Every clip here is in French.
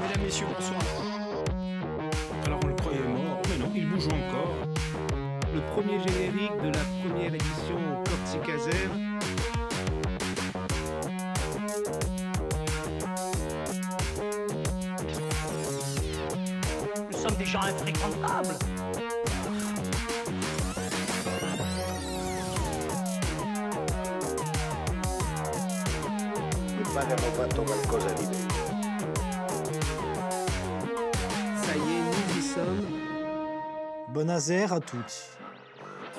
Mesdames, Messieurs, bonsoir. Alors on le croyait mort, mais non, il bouge encore. Le premier générique de la première édition Corsicaser. Nous sommes des gens infréquentables. Ma abbiamo fatto qualcosa di meglio. Buonasera a tutti.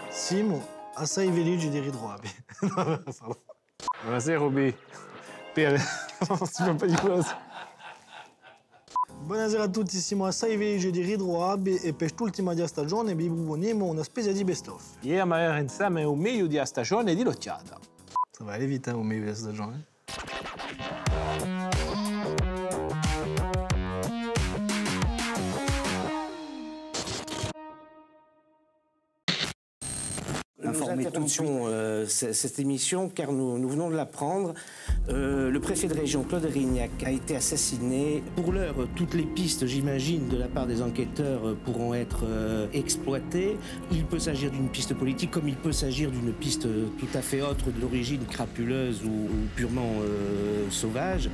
Siamo assai felici di ritrovarvi. Buonasera Roby. Per... si fa pas di cosa. Buonasera a tutti, siamo assai felici di ritrovarvi e per quest'ultima di stagione vi proponiamo una specie di best-of. Ieri ma insieme un meglio di stagione di locciata. Ça va aller vite hein, au milieu de la stagione. Interrompons euh, cette émission car nous, nous venons de l'apprendre. Euh, le préfet de région, Claude Rignac, a été assassiné. Pour l'heure, toutes les pistes, j'imagine, de la part des enquêteurs euh, pourront être euh, exploitées. Il peut s'agir d'une piste politique comme il peut s'agir d'une piste tout à fait autre, d'origine crapuleuse ou, ou purement sauvage.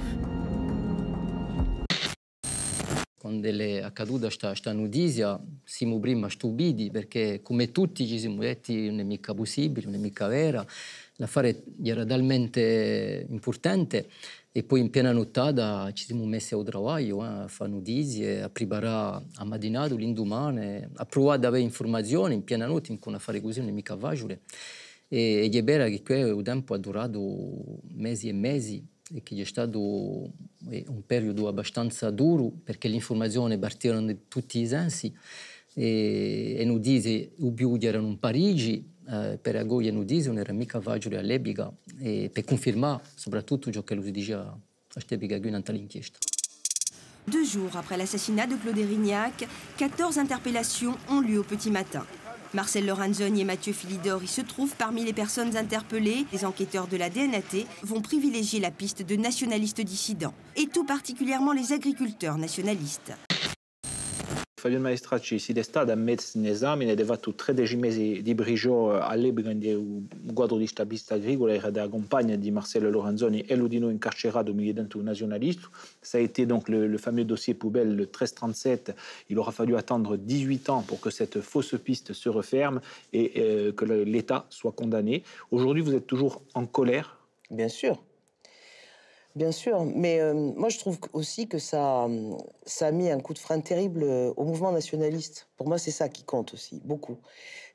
Quando è accaduta questa, notizia siamo prima stupiti perché come tutti ci siamo detti non è mica possibile, non è mica vera, l'affare era talmente importante e poi in piena nottata ci siamo messi al lavoro eh, a fare notizie, a preparare a matinato l'indomani, a provare ad avere informazioni in piena notte in un affare così non è mica facile. E, e è vero che quel tempo ha durato mesi e mesi e che c'è stato eh, un periodo abbastanza duro perché le informazioni partivano da tutti e, e in Parigi eh. Deux jours après l'assassinat de Claude Erignac, 14 interpellations ont lieu au petit matin. Marcel Lorenzoni et Mathieu Philidor y se trouvent parmi les personnes interpellées. Les enquêteurs de la DNAT vont privilégier la piste de nationalistes dissidents, et tout particulièrement les agriculteurs nationalistes. Fabian Maestracci si è stato messo in esame ed è fatto 13 mesi di brigio all'epoca in un quadro di stabilità agricola era da compagna di Marcello Lorenzoni e Ludino incarcerato militante nazionaliste. Ça a été donc le, le fameux dossier poubelle, le 1337. Il aura fallu attendre 18 ans pour que cette fausse piste se referme et euh, que l'État soit condamné. Aujourd'hui, vous êtes toujours en colère? Bien sûr. Bien sûr, mais euh, moi je trouve aussi que ça, euh, ça a mis un coup de frein terrible euh, au mouvement nationaliste. Pour moi, c'est ça qui compte aussi, beaucoup.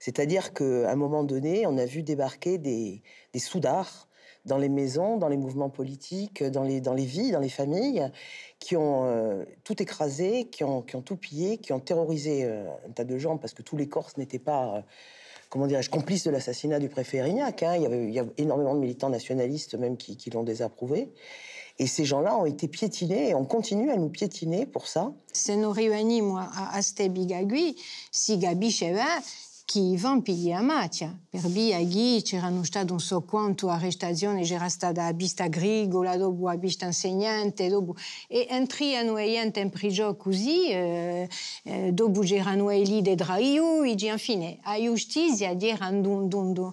C'est-à-dire qu'à un moment donné, on a vu débarquer des, des soudards dans les maisons, dans les mouvements politiques, dans les, dans les vies, dans les familles, qui ont euh, tout écrasé, qui ont, qui ont tout pillé, qui ont terrorisé un tas de gens parce que tous les Corses n'étaient pas... comment dirais-je, complices de l'assassinat du préfet Erignac. hein. Il, y avait, a énormément de militants nationalistes même qui, l'ont désapprouvé. Et ces gens-là ont été piétinés et on continue à nous piétiner pour ça. Se non riunimmo a, a ste bigagui, si a macchia. Per via ghi c'erano stato un so quanto arrestazioni, c'era stata pista agricola, dopo la pista insegnante, dopo... e entriano e in così, eh, eh, dopo c'erano lì de draiu, e infine a giustizia c'erano un, un, un,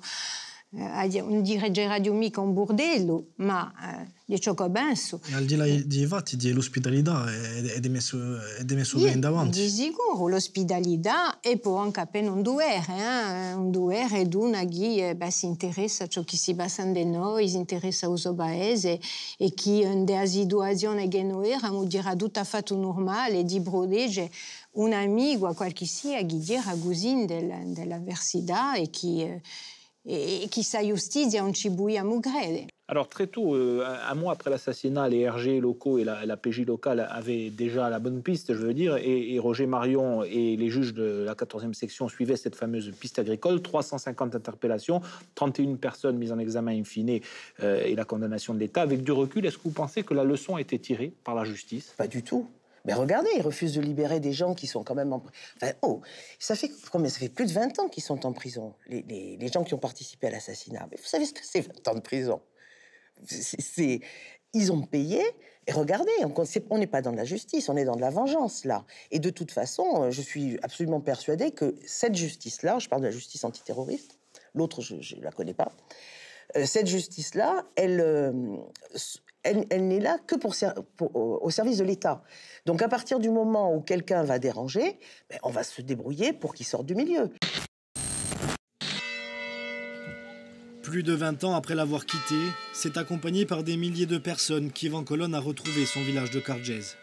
non direbbe mica un bordello, ma eh, di ciò che penso. E al di là dei fatti, di l'ospitalità è, è messo, è messo Sì, in davanti. Di sicuro, l'ospitalità e può anche appena un dovere, eh? un dovere di una che eh, beh, si interessa a ciò che si passa da noi, si interessa al suo paese e che in della situazione che noi eravamo era tutto normale, di proteggere un amico, qualche sia, che era così del- dell'avversità e che, eh, e che sa giustizia non ci vogliamo credere. Alors très tôt, euh, un un mois après l'assassinat, les RG locaux et la, la PJ locale avaient déjà la bonne piste, je veux dire, et, et Roger Marion et les juges de la 14e section suivaient cette fameuse piste agricole. 350 interpellations, 31 personnes mises en examen in fine euh, et la condamnation de l'État. Avec du recul, est-ce que vous pensez que la leçon a été tirée par la justice? Pas du tout. Mais regardez, ils refusent de libérer des gens qui sont quand même en prison. Enfin, oh, ça fait combien? Ça fait plus de 20 ans qu'ils sont en prison, les, les- les gens qui ont participé à l'assassinat. Vous savez ce que c'est 20 ans de prison? C'est- Ils ont payé Et regardez, on n'est pas dans de la justice, on est dans de la vengeance, là. Et de toute façon, euh, je suis absolument persuadée que cette justice-là, je parle de la justice antiterroriste, l'autre, je ne la connais pas, euh, cette justice-là, elle, elle, n'est là que pour, au service de l'État. Donc à partir du moment où quelqu'un va déranger, ben, on va se débrouiller pour qu'il sorte du milieu. Plus de 20 ans après l'avoir quitté, c'est accompagné par des milliers de personnes qu'Ivan Colonne a retrouvé son village de Cargès.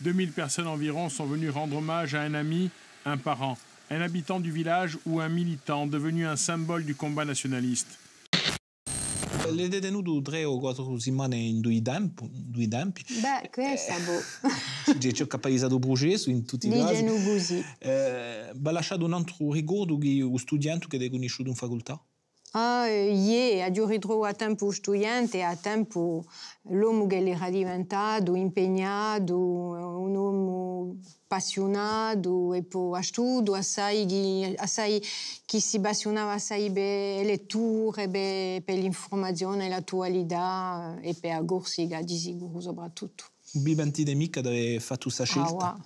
2000 personnes environ sont venues rendre hommage à un ami, un parent, un habitant du village ou un militant devenu un symbole du combat nationaliste. Le detenuto tre o quattro settimane in due tempi. Due tempi. Beh, questo è boh. Ci ho capalizzato processo in tutti i casi. Dicono così. Eh, ha lasciato un altro ricordo che lo studente che hai conosciuto in facoltà? Ah, je, addirittura a tempo studiante, a tempo l'uomo che era diventato impegnato, un uomo appassionato e poi a studio, assai, assai che si appassionava assai per le letture, per, per l'informazione e l'attualità e per la Corsica di sicuro soprattutto. Vi pentite mica aver fatto questa scelta? Ah, wow.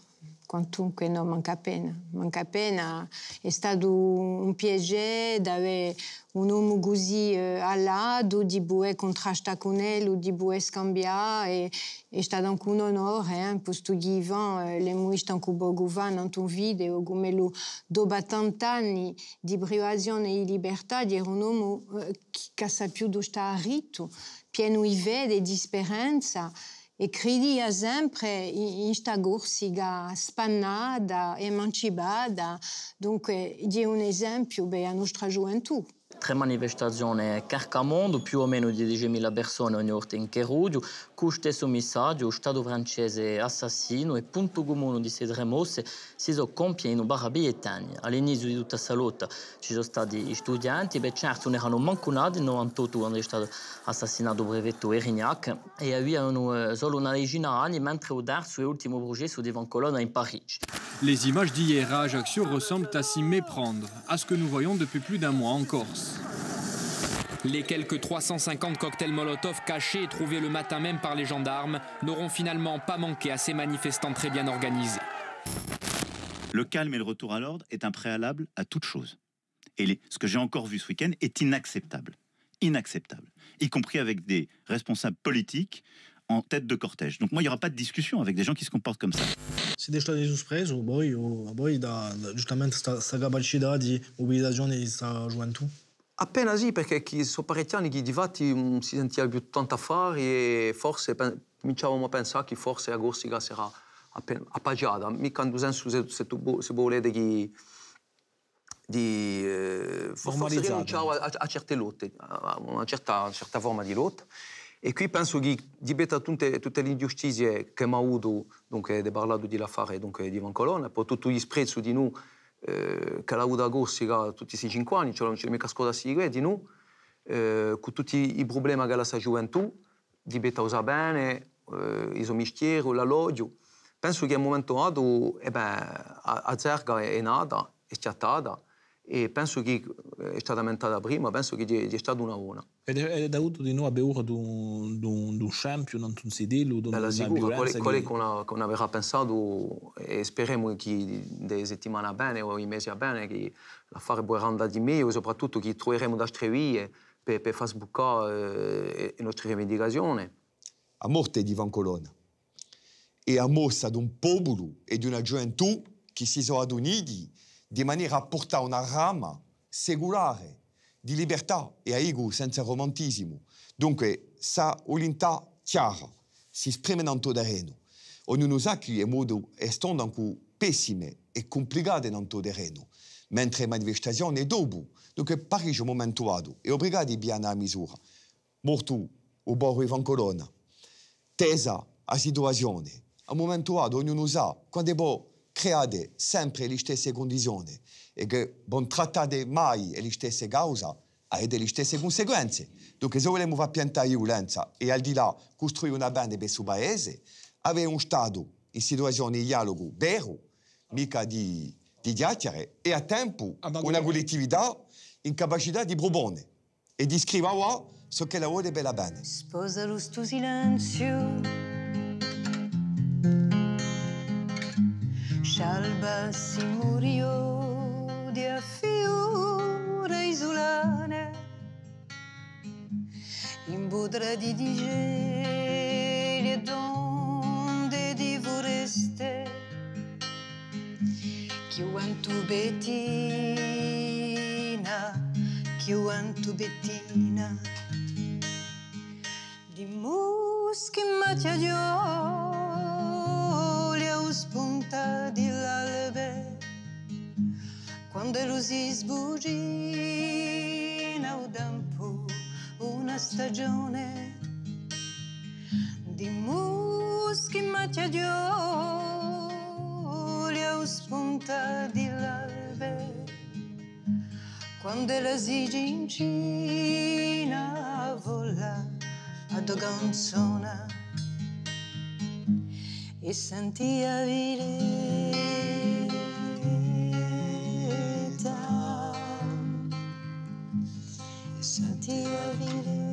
Quantunque no, manca pena. Manca pena. È stato un piacere avere un uomo così eh, al lato, di poter contrastare con lui, di poter scambiare. È stato anche un onore, eh, posto che Ivan, eh, le muiste anche Bogovan, in un video, come lui, dopo tanti di privazione di libertà, era un uomo eh, che sapeva stare ritto, pieno di vede e di. E credia sempre in questa Corsica spannata, emancipata, dunque è un esempio per la nostra gioventù. carcamondo, più o meno 10.000 persone ogni volta in Cherudio, lo stesso messaggio, lo Stato francese assassino e punto comune di queste tre mosse si sono compiute in Barabia Tagna. All'inizio di tutta questa lotta ci sono stati studenti, beh certo non erano manco nati, nel 98 quando è stato assassinato il brevetto Erignac e mentre il e in Parigi. Les images d'hier à Ajaccio ressemblent à s'y méprendre à ce que nous voyons depuis plus d'un mois en Corse. Les quelques 350 cocktails Molotov cachés et trouvés le matin même par les gendarmes n'auront finalement pas manqué à ces manifestants très bien organisés. Le calme et le retour à l'ordre est un préalable à toute chose. Et ce que j'ai encore vu ce week-end est inacceptable. Inacceptable. Y compris avec des responsables politiques en tête de cortège. Donc moi, il n'y aura pas de discussion avec des gens qui se comportent comme ça. Si deixa de surpreso, poi, poi da, giustamente sta, sta capacità di mobilitazione di sta gioventù? Appena sì, perché chi, sono parecchi anni che di fatti non si sentiva più tanto a fare e forse cominciavamo a pensare che forse la Corsica sarà appena appaggiata. Mica in senso se, se, tu, se volete che di eh, forse rinunciavo a, a, certe lotte, a una certa, una certa forma di lotta. E qui penso che di betta tutte, tutte le ingiustizie che abbiamo avuto, dunque, di parlato di l'affare dunque, di Ivan Colonna, poi tutto gli sprezzi su di noi eh, che l'ha avuto a Corsica tutti questi cinque anni, cioè non c'è mica scuola a di noi, eh, con tutti i problemi che ha la gioventù, di betta usa bene, eh, il mestiere, l'alloggio. Penso che al momento dato, eh beh, a, a Zerga è nata, è scattata, e penso che è stata mentata prima, penso che è stata una buona. Ed è dovuto di nuovo a bevuto di un, un, un champion, di un sidello, di una sicura, quello, quello che... che aveva pensato e speriamo che delle settimane bene o i mesi bene che l'affare può andare di meglio e soprattutto che troveremo da vie per, per far sbucare eh, le nostre rivendicazioni. A morte di Ivan Colonna è a mossa di un popolo e di una gioventù che si sono uniti di maniera a portare una rama secolare di libertà e aigu senza romantismo. Dunque, sa volontà chiara si esprime in tutto terreno. Ognuno sa che è modo è stato anche pessime e complicate in tutto terreno, mentre le manifestazioni dopo. Dunque, Parigi è un momento dato e obbligati bene a misura. Morto o borgo Ivan Colonna, tesa a situazione. A momento dato ognuno sa quando è create sempre le stesse condizioni e che non trattate mai le stesse cause, avete le stesse conseguenze. Dunque, se vogliamo far piantare violenza e al di là costruire una banda per il paese, avere un Stato in situazione di dialogo vero, mica di, di chiacchiere, e a tempo una collettività in capacità di proporre e di scrivere so che lavori bella bene. Sposa lo sto silenzio. all'alba si murió di affiore isolane in bodra di digerie donde di voreste quanto bettina quanto bettina. Di muschi macchiagione spunta di l'albe quando lo si sbuggina o dampo una stagione di muschi macchia di olio spunta di l'albe quando la si gincina vola a doganzona e sentia vileta e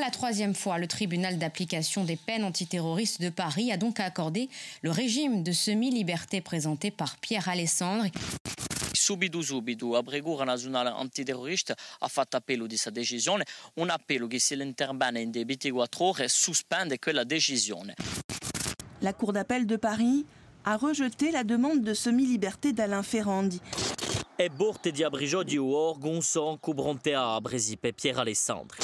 la troisième fois, le tribunal d'application des peines antiterroristes de Paris a donc accordé le régime de semi-liberté présenté par Pierre Alessandre. Subito, subito, la Procura Nazionale Antiterrorista ha fatto appello di questa decisione, un appello che se l'interviene in 24 ore sospende quella decisione. La Cour d'appel de Paris a rejeté la demande de semi-liberté d'Alain Ferrandi. E borte di abrigio di orgon son cubronte a Bresipe Pierre Alessandri.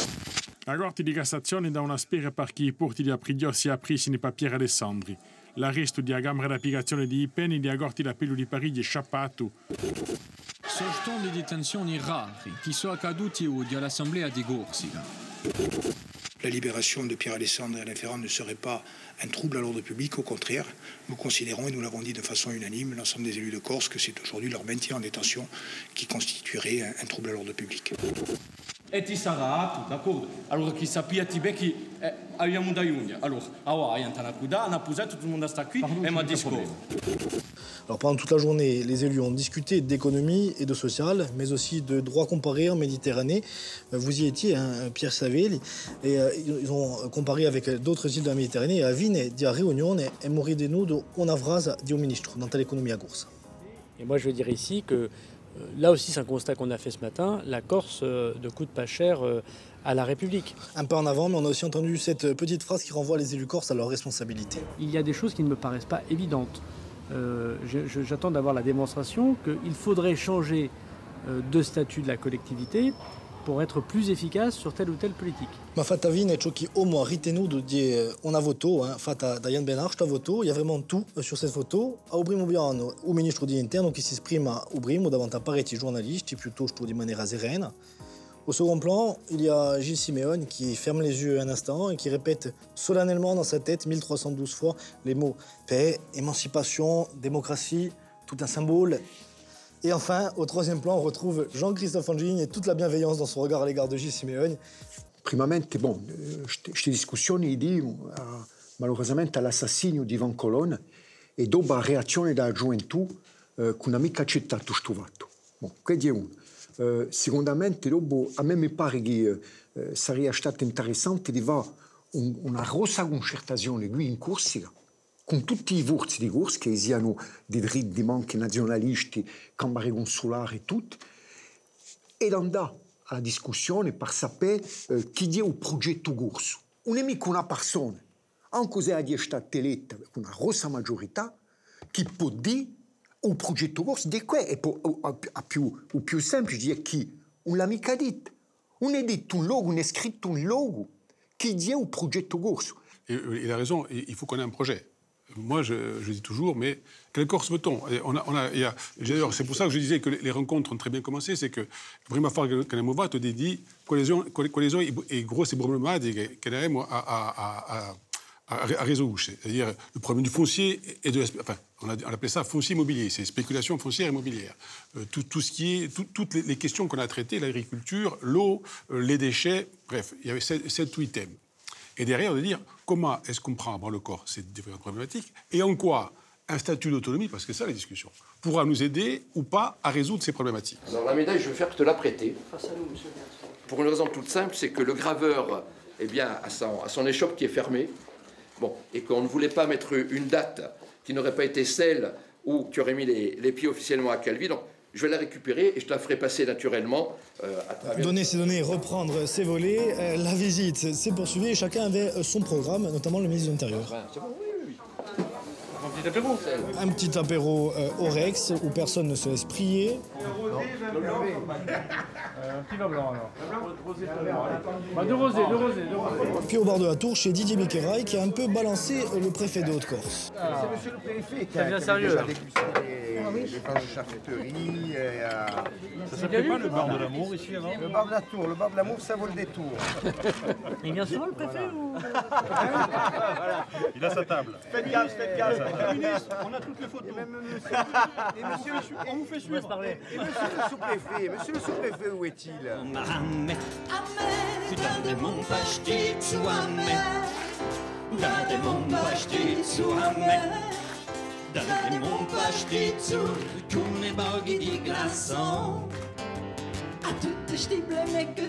La Corte di Cassazione dà una spiega per chi i porti di apridio si aprisi nei Pier Alessandri. L'arresto di Camera d'applicazione di peni di Corte d'Appello di Parigi è sciappato. Sono di detenzioni rari che sono accaduti oggi all'Assemblea di Corsica. La libération de Pierre Alessandre et Alain Ferrand ne serait pas un trouble à l'ordre public. Au contraire, nous considérons, et nous l'avons dit de façon unanime, l'ensemble des élus de Corse, que c'est aujourd'hui leur maintien en détention qui constituerait un, un trouble à l'ordre public. E ti sarà tutto d'accordo allora chi sapia ti becchi eh, abbiamo da Iunia allora awa yanta na kuda na pusa tout le monde sta qui e ma discours Alors pendant toute la journée, les élus ont discuté d'économie et de social, mais aussi de droit comparé en Méditerranée. Euh, Vous y étiez, hein, Pierre Savelli, et euh, ils ont comparé avec d'autres îles de la Méditerranée. A Vine, di a riunione e morì de nudo una frase di un ministro dans l'économie à Corse. Et moi, je veux dire ici que euh, là aussi, c'est un constat qu'on a fait ce matin. La Corse euh, ne coûte pas cher euh, à la République. Un peu en avant, mais on a aussi entendu cette petite phrase qui renvoie les élus corses à leurs responsabilités. Il y a des choses qui ne me paraissent pas évidentes. Euh, J'attends d'avoir la démonstration qu'il faudrait changer euh, de statut de la collectivité pour être plus efficace sur telle ou telle politique. Ma fatta Vine è ciò che Omo ha ritenuto di eh, una foto, hein, fatta da Jan Benar, sta foto, il y a vraiment tout euh, sur cette photo. A Ubrimo Biano, il ministro di Interno che si esprime Ubrimo davanti a parecchi giornalisti, piuttosto di maniera serena. Au second plan, il y a Gilles Simeone qui ferme les yeux un instant et qui répète solennellement dans sa tête 1312 fois les mots paix, émancipation, démocratie, tout un symbole. Et enfin, au troisième plan, on retrouve Jean-Christophe Angelini et toute la bienveillance dans son regard à l'égard de Gilles Simeone. Primamente, bon, queste discussioni di uh, malauradamente all'assassinio di Ivan Colonna e dopo la reazione della gioventù uh, che non ha mica accettato questo fatto. Bon, questo è uno? Uh, secondamente, dopo, a me mi pare che uh, sarebbe stato interessante di fare un, una grossa concertazione qui in Corsica con tutti i forzi di Corsica, che siano di diritti di manche nazionalisti, Camere Consolari e tutto, ed andare alla discussione per sapere eh, chi è il progetto. Non è mica una persona, anche se è stata eletta con una grossa maggiorità, che può dire il progetto corso? Di qua e poi più, il più semplice dire chi? Non l'ha mica detto. Non è detto un logo, non è scritto un logo. Chi è il progetto euh, il a raison, il faut qu'on ait un projet. Moi, je, dis toujours, mais quelle Corse veut-on? Et D'ailleurs, c'est pour ça que je disais que les, rencontres ont très bien commencé, c'est que prima fare che ne movato di di quali sono, quali, quali sono i, i grossi problematiche che daremo a, a, a, a, à, à résoudre. C'est-à-dire le problème du foncier et de enfin, on, appelait ça foncier immobilier, c'est spéculation foncière immobilière. Euh, tout, ce qui est, tout, toutes les, questions qu'on a traitées, l'agriculture, l'eau, euh, les déchets, bref, il y avait sept, sept ou thèmes. Et derrière, on va dire comment est-ce qu'on prend à bras le corps ces différentes problématiques et en quoi un statut d'autonomie, parce que c'est ça la discussion, pourra nous aider ou pas à résoudre ces problématiques. Alors la médaille, je vais faire te la prêter. Pour une raison toute simple, c'est que le graveur, eh bien, a son, a son échoppe qui est fermée, bon, et qu'on ne voulait pas mettre une date qui n'aurait pas été celle où tu aurais mis les, les, pieds officiellement à Calvi. Donc, je vais la récupérer et je te la ferai passer naturellement euh, à travers... Donner ses données, reprendre ses volets, euh, la visite s'est poursuivie et chacun avait son programme, notamment le ministre de l'Intérieur. C'est bon, oui, oui, oui. Un petit apéro Un petit apéro euh, au Rex où personne ne se laisse prier. un petit vin blanc alors. Bah, deux rosés, deux rosés. Puis au bord de la tour, chez Didier Biqueray qui a un peu balancé le préfet de Haute-Corse. Ah. C'est monsieur le préfet qui Ça a, a sérieux, les, Ah les pains de charcuterie. Et, euh, Ça s'appelait pas le bar de l'amour ici avant Le bar de la tour. Le bar de l'amour, ça vaut le détour. Il vient souvent le préfet ou Il a sa table. Faites gaffe, faites gaffe. Ministre, on a toutes les photos. Et monsieur le sous- On vous fait suivre. Et monsieur le sous-préfet, monsieur le sous-préfet, où est-il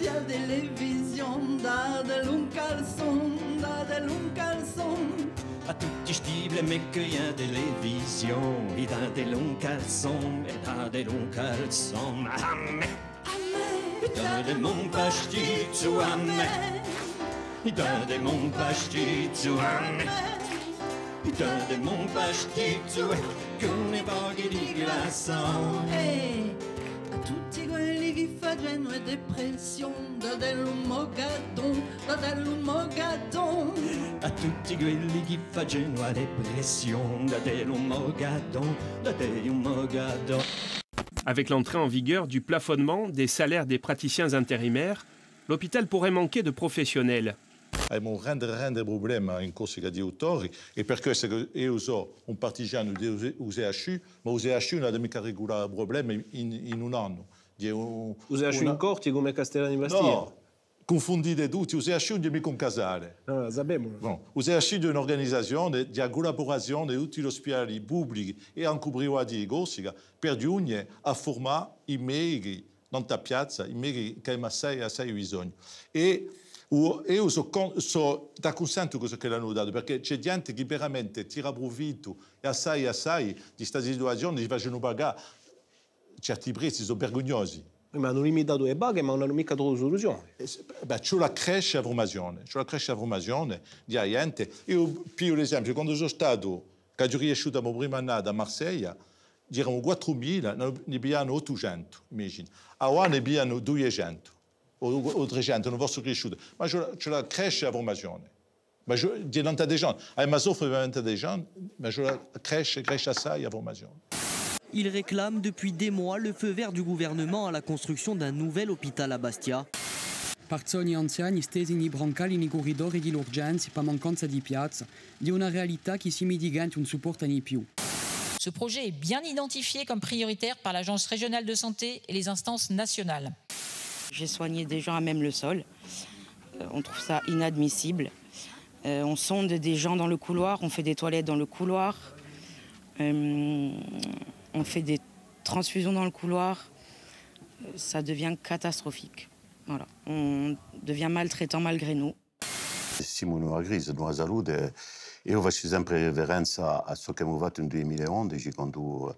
a di television un calzon, un calzon A tutti sti bleme che y a télévision Et dans des longs caleçons Et dans des longs caleçons A me Dade mon pastizu a me Dade mon pastizu a me Dade mon pastizu Con le borghi di glaçons E a tutti quelli che depressione A tutti quelli che depressione Avec l'entrée en vigueur du plafonnement des salaires des praticiens intérimaires, l'hôpital pourrait manquer de professionnels. Abbiamo un grande, grande problema in Corsica di autori e per questo che io so un partigiano di USHU, ma USHU non ha mica regolare il problema in, in un anno. Di un, USHU una- in corti come Castellani in Bastiglia. No, confondite tutti, USHU non è mica un casale. No, sappiamo. Bon, USHU è un'organizzazione di collaborazione di tutti gli ospedali pubblici e anche privati di Corsica per giungere a formare i medici nella piazza, i medici che hanno assai, assai bisogno. E u- io sono so da consento cosa che l'hanno dato, perché c'è gente che veramente tira profitto e assai, assai di questa situazione, ci facciano pagare certi prezzi, sono vergognosi. Ma hanno limitato le paghe, ma non hanno mica trovato soluzione. Beh, c'è la cresce a formazione, c'è la cresce a formazione di gente. Io piglio l'esempio, quando sono stato, che ho riuscito a prima annata a Marsiglia, c'erano 4.000, ne abbiamo 800, immagini. A ora ne abbiamo 200 o, o 300, non posso cresciuto. Ma c'è la, c'è la cresce a formazione. Ma diventa dei gens. A ma soffre diventa dei gens, ma c'è la cresce, cresce assai a formazione. Il réclame depuis des mois le feu vert du gouvernement à la construction d'un nouvel hôpital à Bastia. Persone anziani stesi nei broncali nei corridori di urgenza per mancanza di piazza, di una realtà che si mitigante non supporta nei più. Ce projet est bien identifié comme prioritaire par l'Agence régionale de santé et les instances nationales. J'ai soigné des gens à même le sol. Euh, on trouve ça inadmissible. Euh, on sonde des gens dans le couloir, on fait des toilettes dans le couloir. Euh, on fait des transfusions dans le couloir. Ça devient catastrophique. Voilà. On devient maltraitant malgré nous. Simone Agris, Nuova Salute, io faccio sempre reverenza a ciò che fatto nel 2011 quando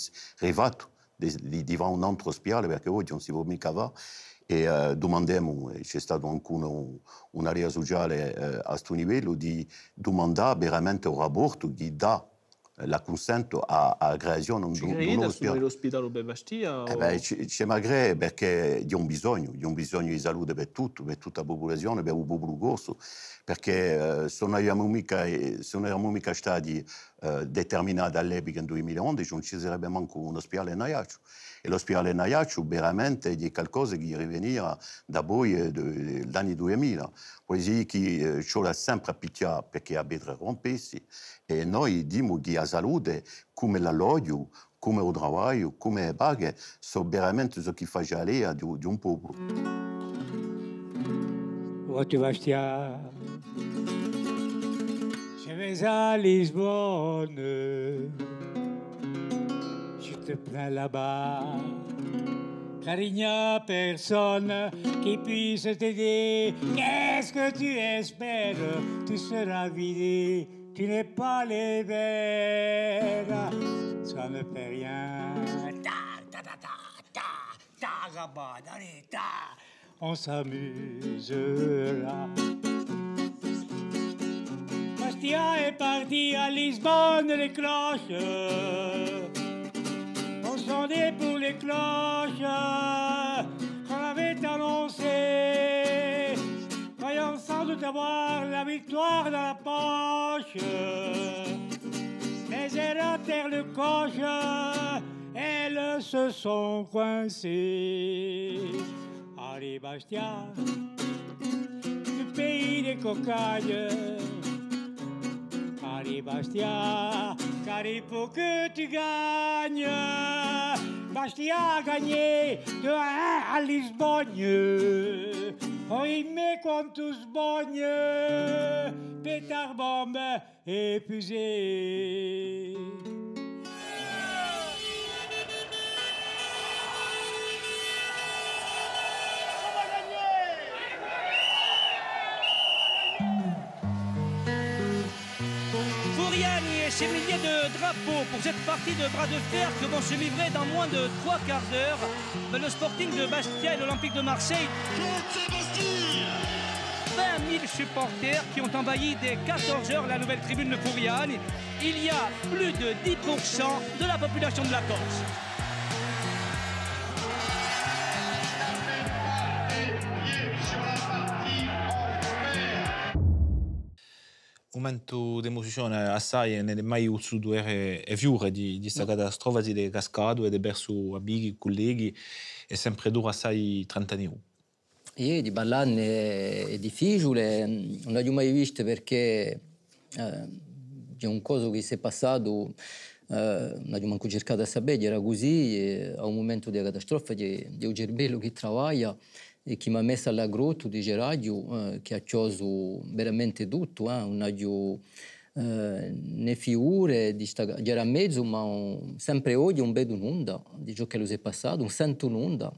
essere rifatto, di, di, di fare un altro ospedale, perché oggi non si può mica fare. e eh, domandiamo, c'è stato anche uno, un'area sociale eh, a questo livello, di domandare veramente un rapporto che dà di l'ospedale per Bastia? Eh beh, magari perché di un bisogno, di un bisogno di salute per tutto, per tutta la popolazione, per il popolo corso, perché se non eravamo mica, stati eh, determinati all'epoca in 2011 non ci sarebbe manco un ospedale in Ajaccio. E l'ospedale in Ajaccio veramente è qualcosa che riveniva da voi eh, anni 2000. Vuol dire che ci vuole sempre picchiare perché abita rompessi e noi diciamo che la salute, come l'alloggio, come il lavoro, come le paghe, sono veramente ciò che fa l'ea di, di un popolo. Où tu vas, Bastia Je vais à Lisbonne. Je te plains là-bas. Car il n'y a personne qui puisse t'aider. Qu'est-ce que tu espères Tu seras vidé. Tu n'es pas les. Ça ne fait rien. Ta, ta, ta, ta, ta, ta, Rabat, allez, ta. On s'amuse là. Bastia est parti à Lisbonne, les cloches. On sondait pour les cloches qu'on avait annoncé. Croyant sans doute avoir la victoire dans la poche. Mais elles ratèrent le coche, elles se sont coincées. Allez, Bastia, le pays des cocailles. Allez, Bastia, car il faut que tu gagnes. Bastia a gagné de 1 à Lisbonne. Oh, il met quantus bogne, pétard bombe épuisé. Pour cette partie de bras de fer que vont se livrer dans moins de trois quarts d'heure le Sporting de Bastia et l'Olympique de Marseille. 20 000 supporters qui ont envahi dès 14 heures la nouvelle tribune de Fouriani. Il y a plus de 10% de la population de la Corse. Momento di emozione assai non è mai uscito e, e fiore di questa catastrofe di cascato e di verso amici, colleghi è sempre duro assai 30 anni. Io di Ballanne e di Figiule non l'ho mai visto perché eh, c'è un coso che si è passato, eh, non abbiamo manco cercato a sapere, era così, e a un momento di catastrofe di, di un gerbello che lavora e che mi ha messo alla grotta di Geradio, eh, che ha chioso veramente tutto, eh, non ho eh, né figure, di sta, era a mezzo, ma un, sempre oggi un vedo un'onda di ciò che lo si è passato, un sento un'onda,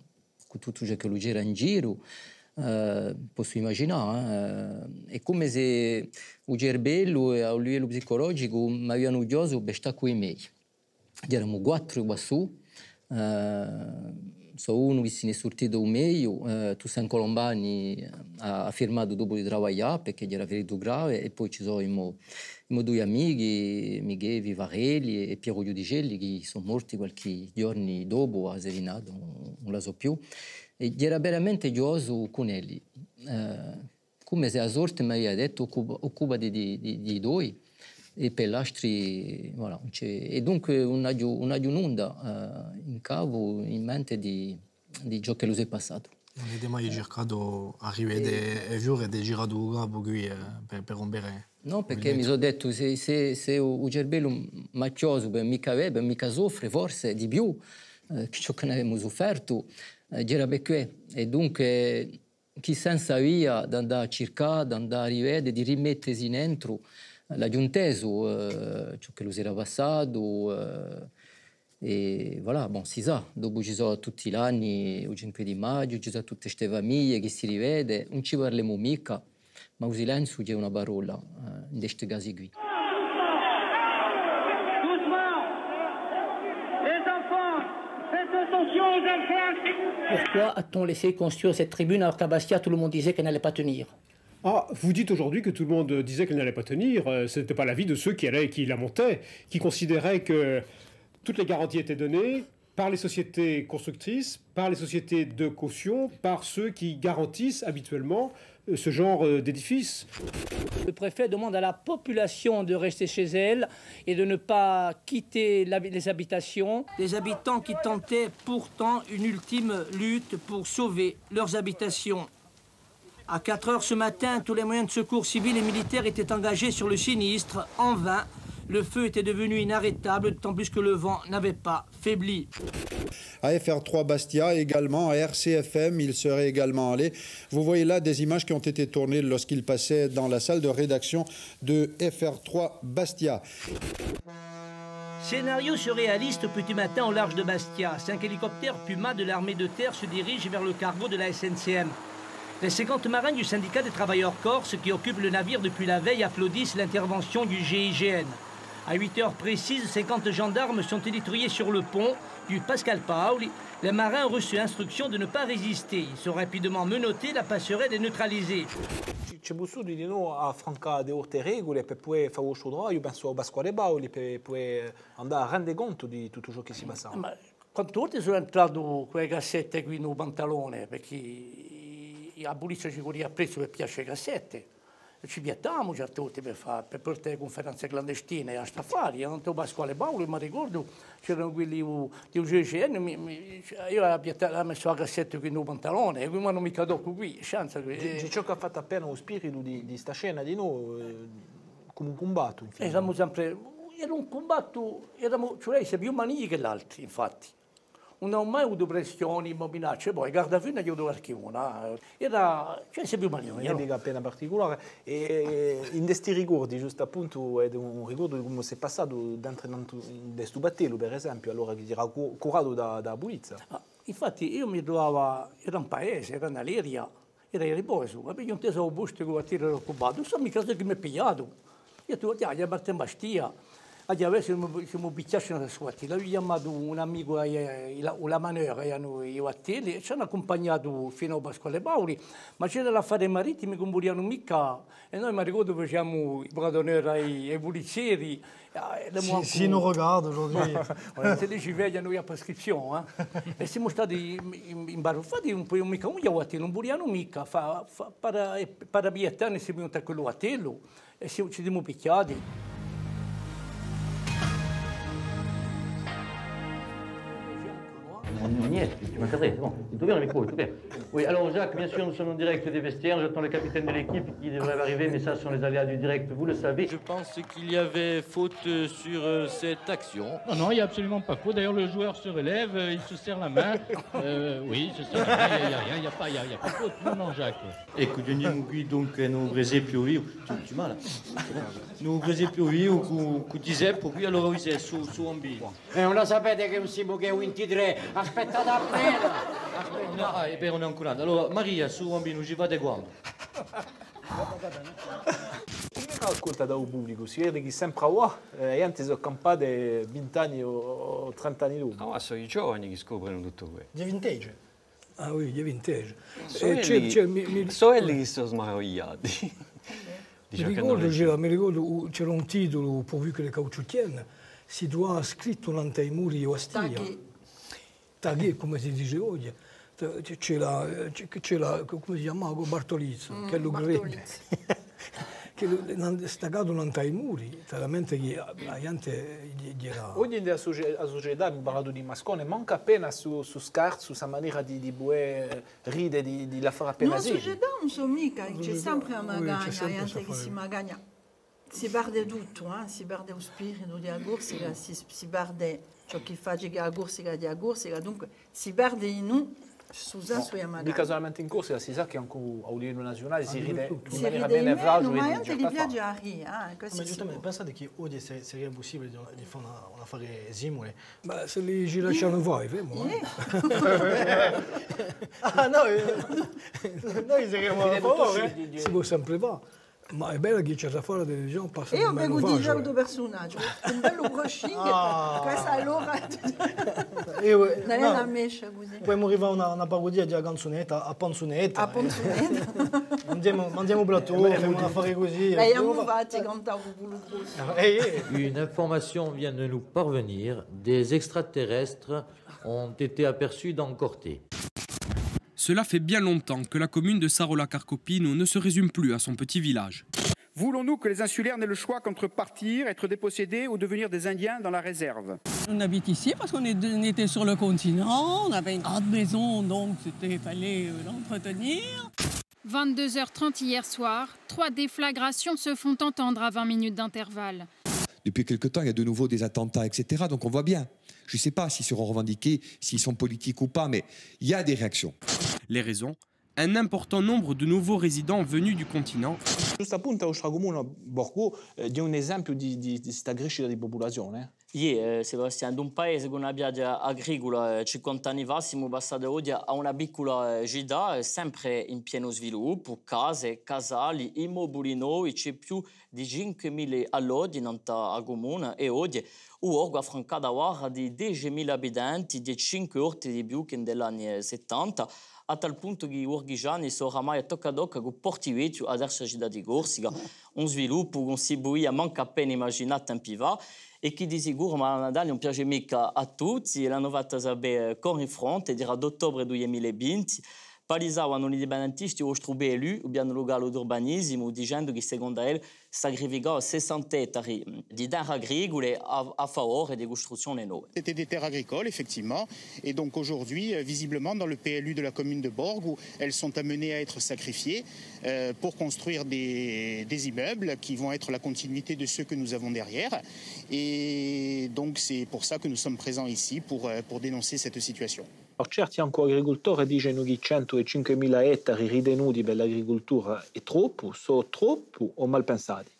con tutto ciò che lo gira in giro, eh, posso immaginare. Eh. È come se il gerbello a livello psicologico mi avevano chiesto per stare con i miei. Eravamo quattro qua su, eh, so uno che è sortito meglio, eh, tu sei Colombani ha, ha firmato dopo di lavorare perché era ferito grave e poi ci sono i miei due amici, Miguel Vivarelli e Piero Giudicelli che sono morti qualche giorno dopo a Serinato, non la so più. E era veramente gioioso con elli. Eh, come se la sorte mi aveva detto occupa, occupa di, di, di, di due e per l'altri voilà, e dunque un un'onda uh, in cavo in mente di, di ciò che lo è passato. Non avete mai cercato di arrivare e viure di girare due capo qui per, per rompere? No, perché mi sono detto se, se, se un cervello macchioso per mica aveva, mica soffre forse di più eh, ciò che ne abbiamo sofferto, eh, per qui. E dunque chi senza via di andare a cercare, di andare a rivedere, di rimettersi dentro, l'ha giunteso eh, ciò che lo si era passato eh, e voilà, bon, si sa, dopo ci sono tutti gli anni, il 5 di maggio, ci sono tutte queste famiglie che si rivede, non ci parliamo mica, ma il silenzio è una parola eh, in questi casi qui. Pourquoi a-t-on laissé construire cette tribune alors qu'à Bastia, tout le monde disait qu'elle n'allait pas tenir? Ah, vous dites aujourd'hui que tout le monde disait qu'elle n'allait pas tenir. Euh, Ce n'était pas l'avis de ceux qui, allaient, qui la montaient, qui considéraient que toutes les garanties étaient données par les sociétés constructrices, par les sociétés de caution, par ceux qui garantissent habituellement euh, ce genre euh, d'édifice. Le préfet demande à la population de rester chez elle et de ne pas quitter les habitations. Des habitants qui tentaient pourtant une ultime lutte pour sauver leurs habitations. À 4 heures ce matin, tous les moyens de secours civils et militaires étaient engagés sur le sinistre. En vain, le feu était devenu inarrêtable, d'autant plus que le vent n'avait pas faibli. À FR3 Bastia également, à RCFM, il serait également allé. Vous voyez là des images qui ont été tournées lorsqu'il passait dans la salle de rédaction de FR3 Bastia. Scénario surréaliste au petit matin au large de Bastia. Cinq hélicoptères Puma de l'armée de terre se dirigent vers le cargo de la SNCM. Les 50 marins du syndicat des travailleurs corses qui occupent le navire depuis la veille applaudissent l'intervention du GIGN. À 8 heures précises, 50 gendarmes sont éditriés sur le pont du Pascal Paoli. Les marins ont reçu instruction de ne pas résister. Ils sont rapidement menottés, la passerelle est neutralisée. C'è bisogno di noi a francare delle regole per poi fare uscire droit, io penso a Pasquale Bauli per poi andare a rendere conto di tutto ciò che si passava. Ma quante volte sono entrato quelle cassette qui nel pantalone perché la polizia ci corria appresso per piacere cassette. Ci piattavamo certe volte per, fare, per portare conferenze clandestine a Staffari. Io non Pasquale Paolo, ma ricordo c'erano quelli di UGCN, mi, mi, cioè, io avevo messo la cassetta qui nel pantalone, e qui mi hanno mica tocco qui, che... C'è ciò che ha fatto appena lo spirito di, di sta scena di noi, eh, come un combatto. Eravamo sempre... Era un combatto, eravamo, cioè più manigli che l'altro, infatti. Non ho mai avuto pressioni, minacce, poi guarda fino a che ho avuto qualche una. Era, cioè, sei più manigli. Un'epoca appena particolare e in questi ricordi, giusto appunto, è un ricordo di come si è passato dentro in questo battello, per esempio, allora che era cu- curato da, da polizia. Infatti io mi trovavo, era un paese, era una leria, era in riposo, ma io non te so busto che ti ero occupato, so mica che mi ha pigliato. Io ti hai parte in bastia, a siamo, siamo picchiati nella sua Io ho chiamato un amico, eh, la, manera, io a te, e ci hanno accompagnato fino a Pasquale Paoli, ma c'era l'affare marittimi che non volevano mica, e noi mi ricordo facciamo i bradoneri ai, ai polizieri, eh, manco- si nous regardent aujourd'hui. se li ci vedono a prescrizione, eh? e siamo stati in- imbaruffati un po' mica un yacht, non vogliamo mica, fa, fa, para, para Bietane siamo venuti a quello attello e siamo- ci siamo picchiati. On y est, tu m'encadrais, c'est bon. Tout bien le micro, tout bien. Oui, alors Jacques, bien sûr, nous sommes en direct des vestiaires. J'attends le capitaine de l'équipe qui devrait arriver, mais ça, ce sont les aléas du direct, vous le savez. Je pense qu'il y avait faute sur euh, cette action. Non, non, il n'y a absolument pas faux. D'ailleurs, le joueur se relève, euh, il se serre la main. Euh, oui, il se serre la main, il n'y a, rien, il n'y a, pas- il y a, il y a pas de faute. Non, non, Jacques. Ecco, andiamo qui dunque non prese più io. Tu, tu male? Non prese più io con, con Giuseppe, qui allora ho su, su un bimbo. E non lo sapete che un Simo che è 23? Aspettate appena! No, ah, è vero, non è ancora. Allora, Maria, su un bambino, ci vado quando? Come ascolta dal pubblico? Si vede che sempre qua, eh, gente sono campate 20 anni o, o 30 anni dopo. No, sono i giovani che scoprono tutto questo. Gli vintage? Ah oui, gli vintage. Sono Eh, c'è- quelli, c'è- mi- mi- sono quelli che sono smaravigliati. di Mi ciò che hanno ricordo, letto. c'era, mi ricordo uh, c'era un titolo, pourvu que les caoutchouc tiennent, si doit scritto davanti ai muri di Ostia. Taghi, come si dice oggi. C'è- la, c'è, c'è la, come si chiama, Bartolizzo, Mm, che è lo grande. che è staccato davanti ai muri, talmente che la gente gli, gli era... Oggi nella socie- la società, mi parlato di Mascone, manca appena su, su scherzo, su questa maniera di, di bue, ride, di, di la fare appena Non, sì. società non so mica, c'è sempre una magagna, sempre gente che si magagna. Si barde tutto, eh? si barde lo spirito di Agorsica, si, si barde ciò che fa che Agorsica di Agorsica, dunque si barde in un, Susan no, magagna. Mica solamente in corsa, si sa che anche a livello nazionale si ride in Si maniera bene fragile. ma di anche certa gli forma. piace a ri, eh? questo Ma giustamente, pensate che oggi sarebbe possibile di, di fare una, un affare simile? Ma se li ci lasciano fare, fermo. eh. ah no, eh, noi saremo a favore. Si può sempre fare. Ma è bello che c'è da fare la televisione passa Io mi godo già un personaggio, un bello brushing, Ah. questa allora Io, non è una mescia così. Poi arriva una, una parodia di una canzonetta a panzonetta. A panzonetta. eh. Mandiamo, mandiamo un plateau, facciamo un affare così. Lei è un vati cantavo quello Une information vient de nous parvenir. Des extraterrestres ont été aperçus dans Corté. Cela fait bien longtemps que la commune de Sarola-Carcopino ne se résume plus à son petit village. Voulons-nous que les insulaires n'aient le choix qu'entre partir, être dépossédés ou devenir des Indiens dans la réserve? On habite ici parce qu'on était sur le continent, on avait une grande maison, donc c'était fallait euh, l'entretenir. 22h30 hier soir, trois déflagrations se font entendre à 20 minutes d'intervalle. Depuis quelque temps, il y a de nouveau des attentats, etc. Donc on voit bien. Je ne sais pas s'ils seront revendiqués, s'ils sont politiques ou pas, mais il y a des réactions. Les raisons Un important nombre de nouveaux résidents venus du continent Giusto appunto il comune Borgo eh, di un esempio di, di, di sta crescita di popolazione. Ie, eh, Sebastiano, d'un paese con una piaggia agricola eh, 50 anni fa siamo passati oggi a una piccola eh, città eh, sempre in pieno sviluppo, case, casali, immobili nuovi, c'è più di 5.000 alloggi in a comune e oggi un orgo affrancato a di 10.000 abitanti, di 5 orti di più che negli anni 70, a tal punto che gli orghigiani sono oramai a tocca d'occa con Porti Vecchio adesso la città di Corsica, un sviluppo che si buia manca e che di sicuro ma Nadal mica a fronte dirà d'ottobre 2020 palisavano gli indipendentisti o strube elu abbiano luogo d'urbanismo dicendo che secondo lui sacrificava 60 ettari di terre agricole a, a favore di costruzioni nuove. C'était des terres agricoles, effectivement. Et donc aujourd'hui, euh, visiblement, dans le PLU de la commune de Borg, où elles sont amenées à être sacrifiées euh, pour construire des, des immeubles qui vont être la continuité de ceux que nous avons derrière. Et donc c'est pour ça que nous sommes présents ici, pour, euh, pour dénoncer cette situation. Certi agricoltori dicono che 105.000 ettari ritenuti per l'agricoltura è troppo, sono troppo o mal pensati.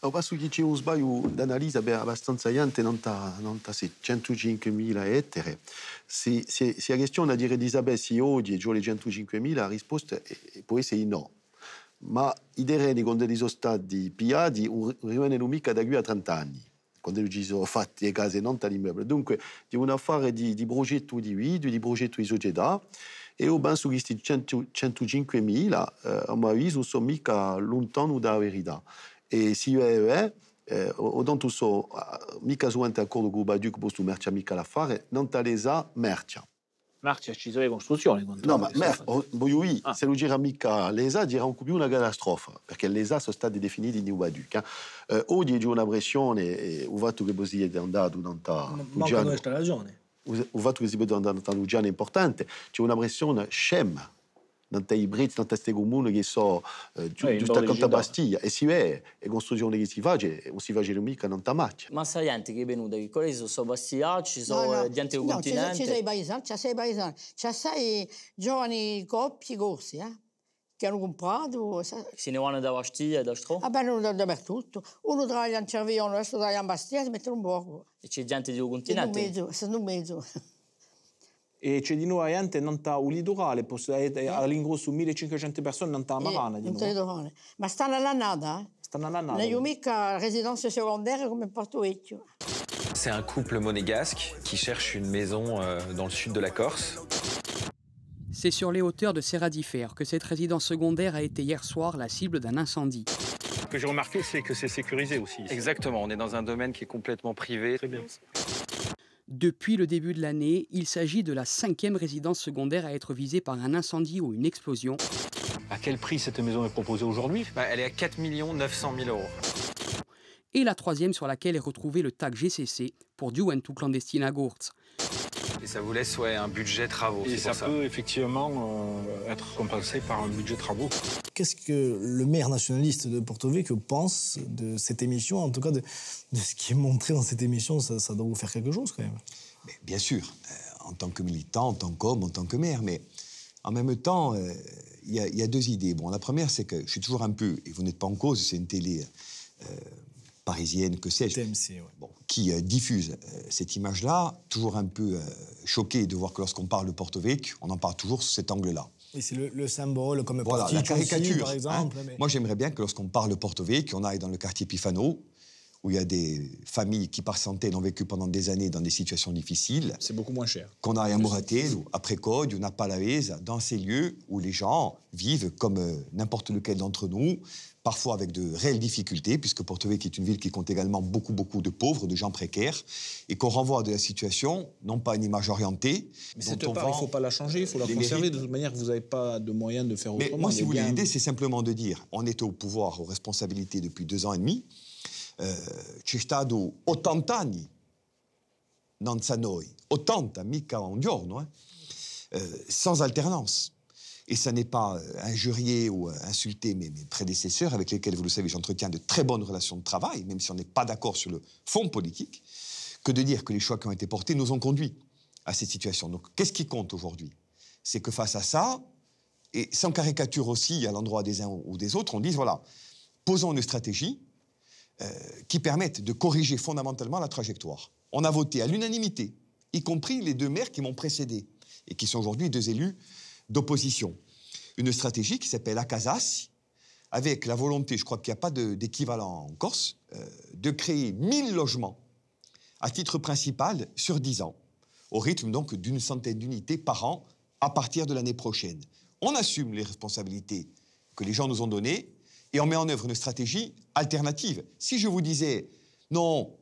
Ho passo che c'è un sbaglio d'analisi abbastanza grande, non ta, non ta sì, 105.000 ettari. Se, se, se la questione di Elisabeth si oggi giù le 105.000, la risposta è, può essere no. Ma i terreni quando sono stati piati rimangono mica da qui a 30 anni, quando ci sono fatti le case non dall'immobile. Dunque, è un affare di, di progetto di video, di progetto di e io penso che questi 100 105.000, eh, a mio avviso, non mica lontano. E se eh, tanto so, mica sono d'accordo con il Baduc, merce mica non merce. Marcia ci sono le costruzioni. No, ma mer, oh, dire, ah. se lo gira mica l'ESA, dirà un una catastrofe, perché l'ESA sono stati definiti di Ubaduc. Eh. Eh, oggi c'è una pressione, e il fatto che così è andato da Mancano questa ragione. Il fatto che si vede andare da Lugiano è importante, c'è una pressione scema dans i brits, dans questi comuni che sono eh, giu, Oui, giusto dans accanto a les Bastiglia. E si vede, e costruzione che si fa, non si fa mica, non t'ammaccia. Ma sai gente che è venuta, che quelli sono bastiacci, sono No, no. gente del No, ci sono- continente? ci sei paesani, ci sei paesani, ci sei giovani coppie corsi, eh? che hanno comprato. sa- Se ne vanno da Bastiglia e da Stro? Ah, beh, non da- dappertutto. Uno trabaglia in Cervione, l'altro trabaglia in Bastia, si mettono un poco. E c'è gente del Sono un continente? mezzo, sono un mezzo. E c'è di nuovo gente non sta un litorale, posso- eh, eh, all'ingrosso 1500 persone non sta a Marana di non te nuovo. lo fare. Ma stanno all'annata, eh? Stanno all'annata. Non ho mica residenze secondarie come in Porto Vecchio. C'est un couple monégasque qui cherche une maison euh, dans le sud de la Corse. C'est sur les hauteurs de Serradifer que cette résidence secondaire a été hier soir la cible d'un incendie. Ce que j'ai remarqué, c'est que c'est sécurisé aussi. ici. Exactement, on est dans un domaine qui est complètement privé. Très bien. Depuis le début de l'année, il s'agit de la cinquième résidence secondaire à être visée par un incendie ou une explosion. À quel prix cette maison est proposée aujourd'hui? Bah, elle est à 4 900 000 euros. Et la troisième sur laquelle est retrouvé le tag GCC pour Juventus Clandestina Gurz. Et ça vous laisse ouais, un budget travaux. Et ça pour ça. peut effectivement euh, être compensé par un budget travaux. Qu'est-ce que le maire nationaliste de Porto Vecchio pense de cette émission, en tout cas de, de ce qui est montré dans cette émission Ça, ça doit vous faire quelque chose quand même. Mais bien sûr, euh, en tant que militant, en tant qu'homme, en tant que maire, mais en même temps, euh, il y, y a deux idées. Bon, la première, c'est que je suis toujours un peu, et vous n'êtes pas en cause, c'est une télé euh, parisienne, que sais-je, bon, qui euh, diffuse euh, cette image-là, toujours un peu euh, choqué de voir que lorsqu'on parle de Porto Vecchio, on en parle toujours sous cet angle-là. Et c'est le, le, symbole, comme voilà, la caricature, aussi, par exemple. Hein. Mais... Moi, j'aimerais bien que lorsqu'on parle Porto Vecchio, on aille dans le quartier Pifano, où il y a des familles qui, par centaines, ont vécu pendant des années dans des situations difficiles. C'est beaucoup moins cher. Qu'on aille à Moratelo, à Précode, ou Napalavesa, dans ces lieux où les gens vivent comme euh, n'importe lequel d'entre nous, parfois avec de réelles difficultés, puisque Porto Vecchio est une ville qui compte également beaucoup, beaucoup de pauvres, de gens précaires, et qu'on renvoie de la situation, non pas une image orientée. Mais cette part, il ne faut pas la changer, il faut la conserver. De toute manière, vous n'avez pas de moyens de faire Mais autrement. Moi, si vous voulez, l'idée, c'est simplement de dire on était au pouvoir, aux responsabilités depuis deux ans et demi. C'è stato 80 anni, non sa noi, 80, mica un giorno, hein, euh, sans alternance. Et ça n'est pas injurier ou insulter mes, prédécesseurs, avec lesquels, vous le savez, j'entretiens de très bonnes relations de travail, même si on n'est pas d'accord sur le fond politique, que de dire que les choix qui ont été portés nous ont conduits à cette situation. Donc, qu'est-ce qui compte aujourd'hui? C'est que face à ça, et sans caricature aussi à l'endroit des uns ou des autres, on dise, voilà, posons une stratégie, euh, qui permettent de corriger fondamentalement la trajectoire. On a voté à l'unanimité, y compris les deux maires qui m'ont précédé et qui sont aujourd'hui deux élus d'opposition. Une stratégie qui s'appelle Acasas, avec la volonté, je crois qu'il n'y a pas d'équivalent en Corse, euh, de créer 1000 logements à titre principal sur 10 ans, au rythme donc d'une centaine d'unités par an à partir de l'année prochaine. On assume les responsabilités que les gens nous ont données et on met en œuvre une stratégie alternative. Si je vous disais, non,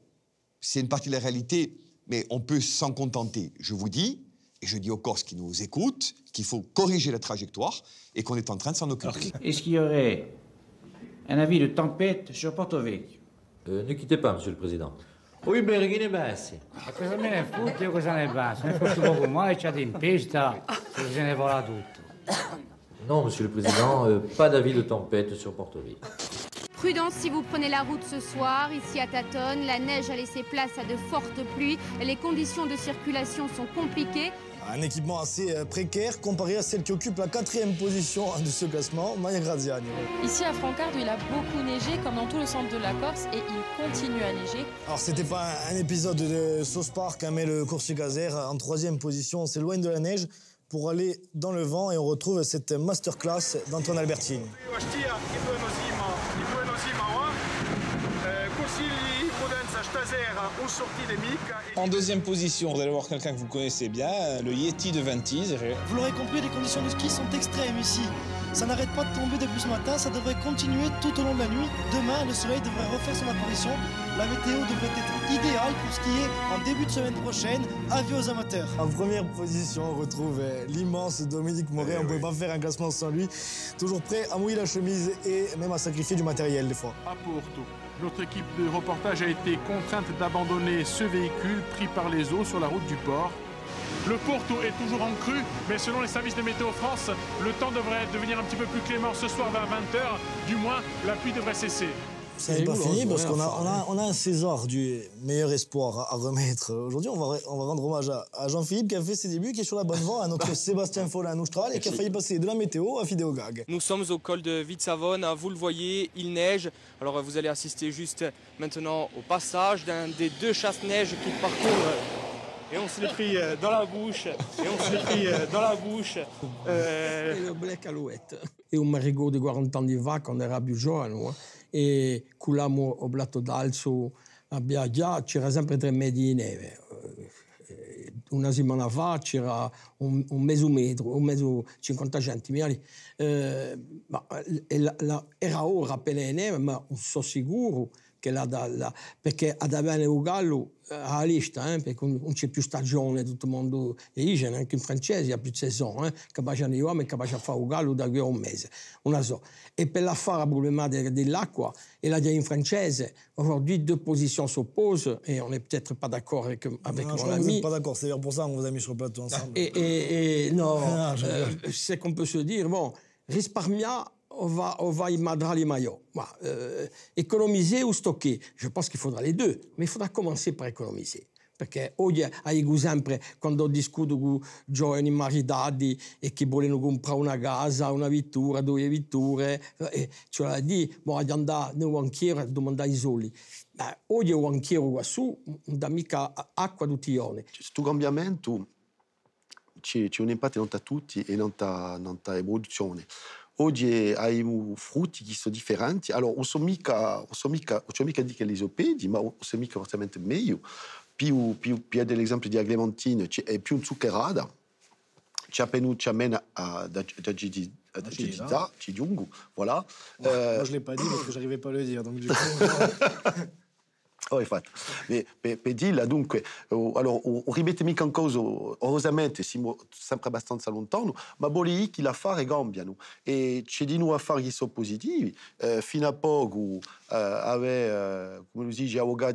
c'est une partie de la réalité, mais on peut s'en contenter, je vous dis, et je dis aux Corses qui nous écoutent, qu'il faut corriger la trajectoire et qu'on est en train de s'en occuper. Est-ce qu'il y aurait un avis de tempête sur Porto Vecchio euh, Ne quittez pas, Monsieur le Président. Oui, Berghini Bassi. Ma cosa me ne fotte io cosa ne basta? Ne faccio poco mai, c'è in pista, se ne vola tutto. Non, Monsieur le Président, euh, pas d'avis de tempête sur Porto Vecchio. Prudence si vous prenez la route ce soir, ici à Tatone, la neige a laissé place à de fortes pluies, les conditions de circulation sont compliquées. Un équipement assez euh, précaire comparé à celle qui occupe la quatrième position de ce classement, Maya Graziani. Ici à Francardo, il a beaucoup neigé, comme dans tout le centre de la Corse, et il continue à neiger. Alors c'était pas un épisode de Sauce Park, hein, mais le Corsicazer en troisième position s'éloigne de la neige pour aller dans le vent et on retrouve cette masterclass d'Antoine Albertini. En deuxième position, vous allez voir quelqu'un que vous connaissez bien, le Yeti de Ventis. Vous l'aurez compris, les conditions de ski sont extrêmes ici. Ça n'arrête pas de tomber depuis ce matin, ça devrait continuer tout au long de la nuit. Demain, le soleil devrait refaire son apparition. La météo devrait être idéale pour skier en début de semaine prochaine. Avis aux amateurs. En première position, on retrouve euh, l'immense Dominique Moret. on ne pouvait pas faire un classement sans lui. Toujours prêt à mouiller la chemise et même à sacrifier du matériel des fois. À Porto, notre équipe de reportage a été contrainte d'abandonner ce véhicule pris par les eaux sur la route du port. Le Porto est toujours en crue, mais selon les services de Météo France, le temps devrait devenir un petit peu plus clément ce soir vers 20h. Du moins, la pluie devrait cesser. Ça n'est pas fini parce qu'on a, on a, on a, un César du meilleur espoir à, remettre. Aujourd'hui, on va, on va rendre hommage à, Jean-Philippe qui a fait ses débuts, qui est sur la bonne voie, à notre Sébastien Follin Noustral et qui a failli passer de la météo à Fidéo Gag. Nous sommes au col de Vitsavone, vous le voyez, il neige. Alors vous allez assister juste maintenant au passage d'un des deux chasse-neige qui parcourent et on se les pris dans la bouche, et on se les pris dans la bouche. Euh... Le Black Alouette. E un marigot di 40 anni fa, quando era più giovane, e culammo o blatto d'alzo a Biaggia, c'era sempre tre metri di neve. Una settimana fa c'era un, un mezzo metro, un mezzo 50 centimetri. Eh, ma la, la, era ora le neve, ma sono sicuro che la, la, perché ad avere un alla lista, eh, perché non c'è più stagione, tutto il mondo dice, anche in francese il a più saison, eh, capace di uomini capace a fare un gallo da qui a un mese, una so. E per la fare la problematica dell'acqua, et l'a dit in francese, aujourd'hui deux positions s'opposent, et on n'est peut-être pas d'accord avec, avec non, mon je ami. Vous n'êtes pas d'accord, c'est pour ça qu'on vous a mis sur le plateau ensemble. Et, et, et non, ah, euh, c'est qu'on peut se dire, bon, risparmia va, on va immadra les maillots. Voilà. Euh, économiser ou stocker Je pense qu'il faudra les deux, mais il faudra commencer par économiser. Perché oggi aigo sempre, quando discuto con giovani maritati e che vogliono comprare una casa, una vettura, due vetture, e cioè la di, ma di andare nel banchiere a domandare i soldi. Ma oggi il banchiere qua su non dà mica acqua tutti i giorni. Questo cambiamento c'è, un impatto non tutti e non non evoluzione. Oggi abbiamo frutti che sono differenti, allora non sono mica, non sono mica, non sono mica di che li sopedi, ma non sono mica fortemente meglio. Più, più, più di è più zuccherata, ci ha venuto a da, da, da, voilà. Euh... Moi, je ne l'ai pas dit parce que je n'arrivais pas à le dire, donc du coup... Oh, infatti. Per, per dirla, dunque, allora, o, o siamo sempre ma volevo che l'affare cambiano. E c'è di nuovo positivi. Eh, fino a poco eh,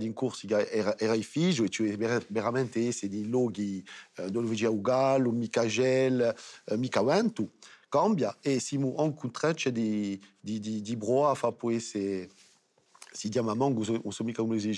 in corso che era, era figlio, e cioè di mica Gel, incontrati di, di, di, di broa a fare si dia maman o so mica come si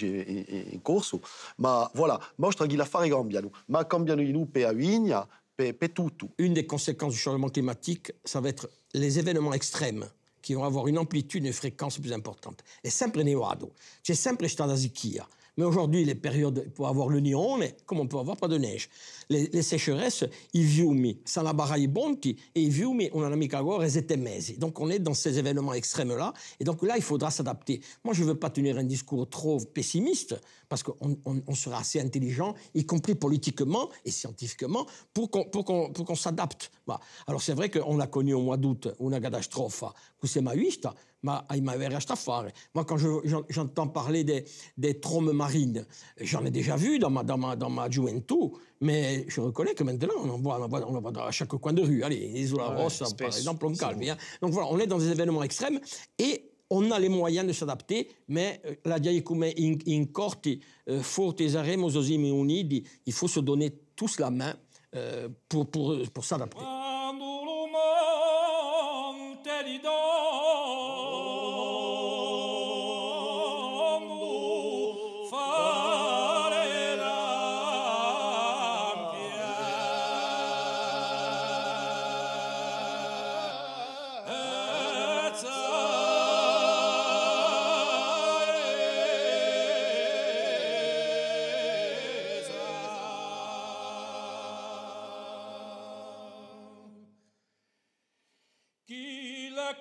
in corso, ma voilà, mostra che l'affare cambiano, ma cambiano in pe a vigna, pe, pe tutto. Une des conséquences du changement climatique, ça va être les événements extrêmes qui vont avoir une amplitude et une fréquence plus importante. È sempre nevado, c'è sempre stata zicchia. Mais aujourd'hui, les périodes pour avoir le néon, comme on peut avoir pas de neige. Les, les sécheresses, i fiumi sono barra bonti et i fiumi on en a agora e mesi. Donc on est dans ces événements extrêmes-là. Et donc là, il faudra s'adapter. Moi, je ne veux pas tenir un discours trop pessimiste parce qu'on on, on sera assez intelligent, y compris politiquement et scientifiquement, pour qu'on qu qu s'adapte. Bah. Alors c'est vrai qu'on a connu au mois d'août une catastrophe vista, ma. Moi, quand j'entends parler des, des trombes marines, j'en ai déjà vu dans ma, dans mais je reconnais que maintenant, on en voit, on en voit, on en voit à chaque coin de rue. Allez, Isola ouais, Rossa, par exemple, on calme. Hein. Donc voilà, on est dans des événements extrêmes et on a les moyens de s'adapter, mais euh, la dia come in, in corti eh, forti saremo uniti, il faut se donner tous la main euh, pour, pour, pour s'adapter.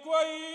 A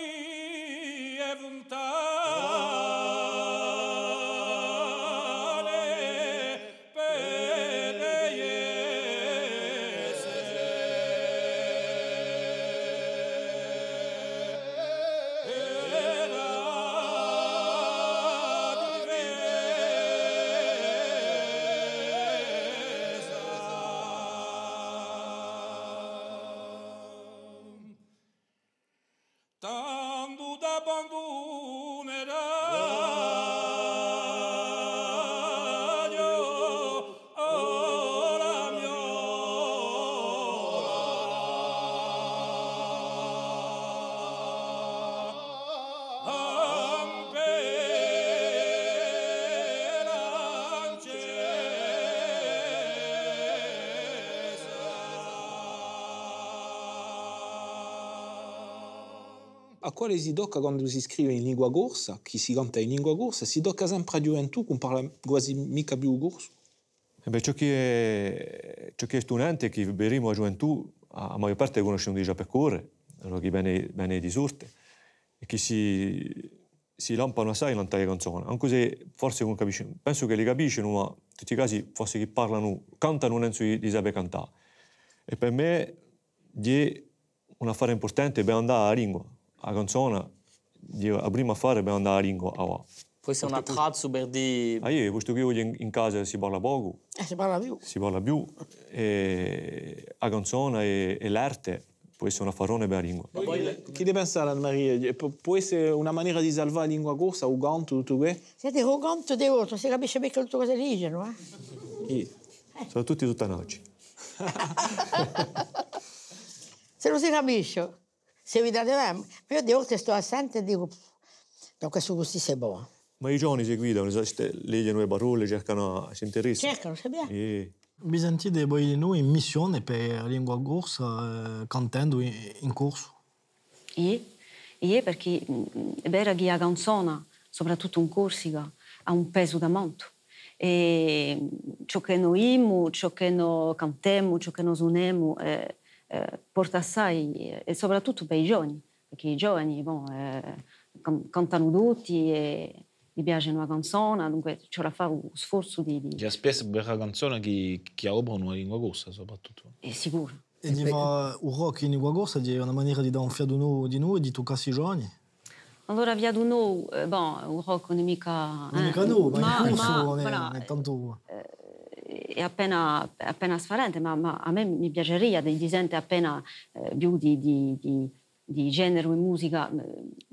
quale si tocca quando si scrive in lingua corsa, chi si canta in lingua corsa, si tocca sempre a gioventù che parla quasi mica più corso? Eh beh, ciò che è, ciò che è studente, che vedremo a gioventù, a maggior parte conoscono già per correre, allora che viene, viene di sorte, e che si, si lampano assai in tale canzone, anche se forse non capiscono, penso che li capiscono, ma in tutti i casi forse che parlano, cantano non so di sapere cantare. E per me è un affare importante per andare alla lingua, a canzone di la prima fare per andare a lingua a Forse una trazzo per di... Ah, io, questo qui in, in casa si parla poco. Eh, si parla più. Si parla più. E la canzone e, e l'arte può essere una farone per la lingua. Ma poi, chi deve pensare, Anna-Maria? Può essere una maniera di salvare la lingua corsa, o gonto, tutto questo? Siete con gonto di otto, si capisce perché tutto cosa dicono, eh? Io. Sono tutti tutta noce. Se non si capisce. Se vi date me, io di volte sto assente e dico, da questo gusto sei buono. Ma i giovani si guidano, leggono le parole, cercano, si interessano. Cercano, sai bene. E... Mi sentite voi di noi in missione per la lingua corsa, eh, cantando in, in corso? Io, io perché è vero che la canzone, soprattutto in Corsica, ha un peso da molto. e ciò che noi immo, ciò che noi cantiamo, ciò che noi suoniamo eh, eh, porta assai, e soprattutto per i giovani, perché i giovani bon, eh, cantano tutti e gli piace una canzone, dunque c'è da fare un sforzo di... di... C'è spesso una canzone che, che operano una lingua corsa, soprattutto. È sicuro. E di il rock in lingua corsa è una maniera di dare un fiato di noi e di toccare i giovani? Allora via di noi, eh, bon, il rock non è mica... Non è mica noi, ma, il corso non è, voilà, tanto... Eh, è appena, appena sfarente, ma, ma, a me mi piacerebbe di gente appena eh, più di, di, di, di genere e musica eh,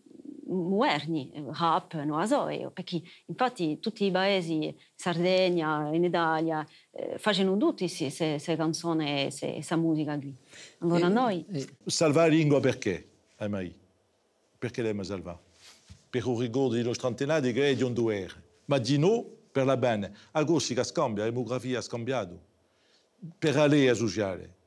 moderni, rap, non so, perché infatti tutti i paesi, Sardegna, in Italia, eh, facevano tutti queste canzoni e questa musica qui. Allora e, noi... E... Salvare la lingua perché, Amai? Perché l'abbiamo salvata? Per il rigore dei nostri antenati che è di un dovere. Ma di no, per la bene. A corsi che scambia, la demografia ha cambiato. Per la a sociale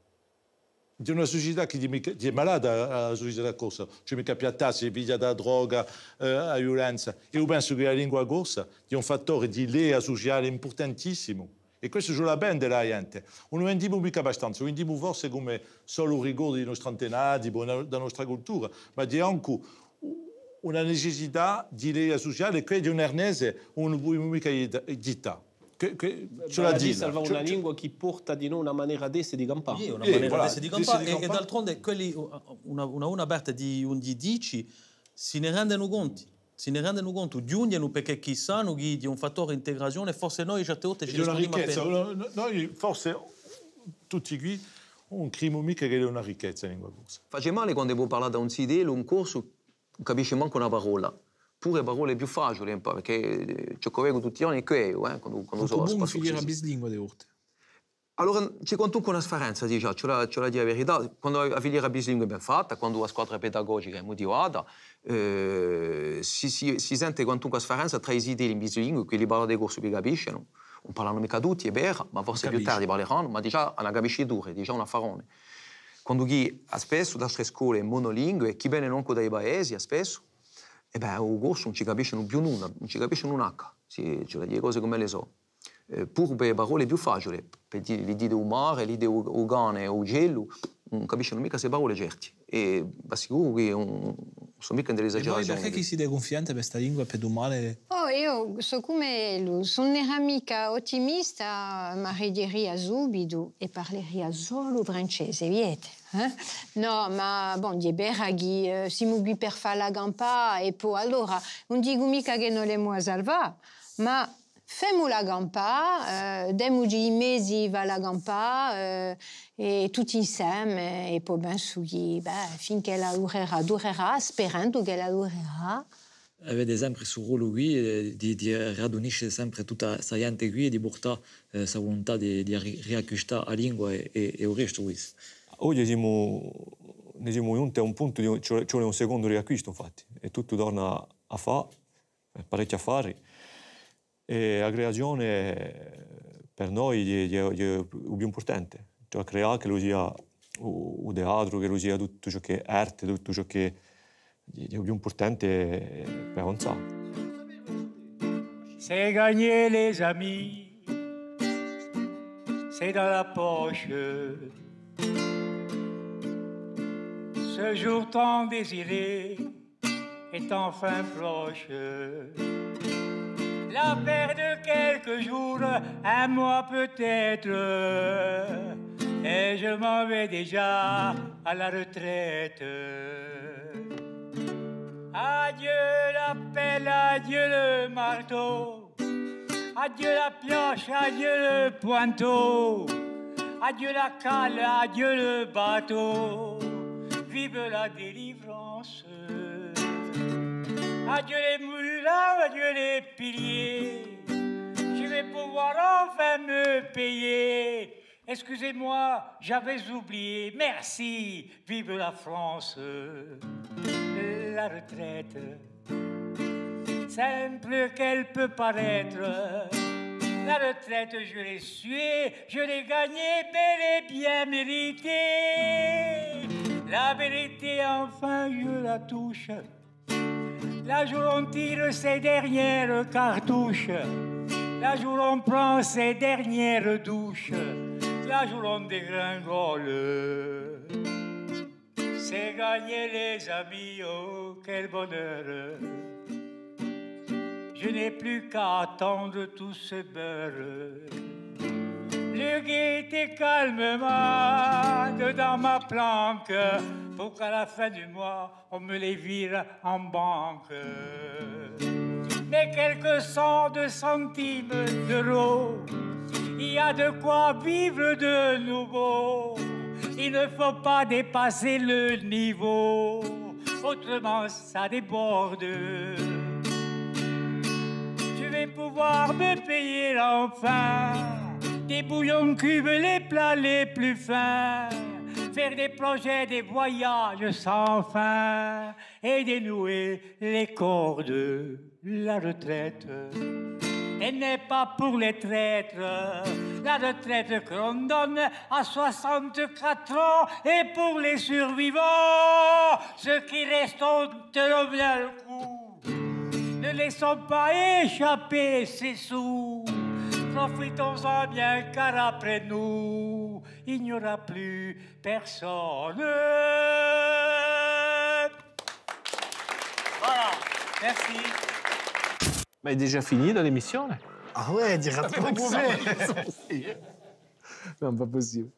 di una società che è malata la società corsa, cioè mica piattarsi, figlia da droga, eh, violenza. Io penso che la lingua corsa è un fattore di lea sociale importantissimo. E questo ce la bene della gente. Non vendiamo mica abbastanza, lo vendiamo forse come solo un rigore dei nostri antenati, della nostra cultura, ma di anche una necessità di lea sociale che è un ernese, non può mica dire. Che, che ce l'ha dit. Salva una cioè, lingua che porta di noi una maniera d'essere di campare. Sì, una maniera voilà, di campare. E, e d'altronde, quelli, una, una, una aperta di un di dici si ne rendono conto. Si ne rendono conto, giungono perché chi sanno che è un fattore di integrazione, forse noi certe volte ci una ricchezza. Noi forse tutti qui un crimo mica che è una ricchezza in lingua corsa. Face male quando vuoi parlare da un CD, un corso, capisci manco una parola pure parole più facili, perché ciò che vedo tutti gli anni è quello, eh, quando, quando so Come filiera bislingua di urte? Allora, c'è quantunque una differenza, diciamo, c'è la, c'è la, verità. Quando la filiera bislingua è ben fatta, quando la squadra pedagogica è motivata, eh, si, si, si, sente quantunque differenza tra i siti in bislingua, quelli parlano dei corsi che capiscono. Non parlano mica tutti, è vero, ma forse più tardi parleranno, ma diciamo, una capiscitura, diciamo, una farone. Quando chi ha spesso da scuole monolingue, chi viene non dai paesi, ha spesso, e beh, un corso non ci capisce più nulla, non ci capisce un H, si, cioè, le cose come le so. Eh, pur per parole più facili, dire l'idea del mare, l'idea del cane o gelo, non capiscono mica queste parole certe. E sicuro che non sono mica delle esagerazioni. Perché chi si è confiante per questa lingua per male? Oh, io so come lui, sono una mica ottimista, ma ridiria subito e parleria solo francese, viete? Eh? No, ma bon, di beraghi, eh, si per fare la gampa e poi allora non dico mica che non le muo salva, ma Femo la gampa, eh, demugi i mesi va la gampa eh, e tutti insieme e poi ben sugli, beh, finché la durerà, durerà, sperando che la durerà. Avete sempre sul ruolo qui di, di radunisce sempre tutta questa gente qui e di portare questa eh, volontà di, di riacquistare la lingua e, e, e il resto qui. Oggi siamo, ne siamo giunti a un punto, di, ci vuole un secondo riacquisto infatti, e tutto torna a fare, parecchi affari. E la creazione per noi è, è, più importante, cioè creare che lo sia o teatro, che lo sia tutto ciò che è arte, tutto ciò che è più importante per avanzare. C'est gagner les amis, c'est dans la poche. Ce jour tant désiré est enfin proche. La paire de quelques jours, un mois peut-être, et je m'en vais déjà à la retraite. Adieu la pelle, adieu le marteau, adieu la pioche, adieu le pointeau, adieu la cale, adieu le bateau, vive la délivrance. Adieu les moulins, adieu les piliers. Je vais pouvoir enfin me payer. Excusez-moi, j'avais oublié. Merci, vive la France. La retraite, simple qu'elle peut paraître. La retraite, je l'ai suée, je l'ai gagnée, bel et bien méritée. La vérité, enfin, je la touche. Là, où on tire ses dernières cartouches. Là où l'on prend ses dernières douches, là où l'on dégringole. C'est gagner les amis, oh quel bonheur. Je n'ai plus qu'à attendre tout ce beurre. Le gaieté calmement dans ma planque pour qu'à la fin du mois on me les vire en banque. Mais quelques cent de centimes d'euros, il y a de quoi vivre de nouveau. Il ne faut pas dépasser le niveau, autrement ça déborde. Je pouvoir me payer l'enfant des bouillons cubes, les plats les plus fins, faire des projets, des voyages sans fin et dénouer les cordes, la retraite. Elle n'est pas pour les traîtres, la retraite que l'on donne à 64 ans et pour les survivants, ceux qui restent ont bien le coup. Ne laissons pas échapper ces sous. Profitons-en bien car après nous, il n'y aura plus personne. Voilà, merci. Mais déjà fini dans l'émission là Ah ouais, direct Avec come ça. Non, pas possible.